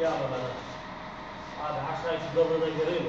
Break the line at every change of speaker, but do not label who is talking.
يلا بقى هذا 10 يشدوا لنا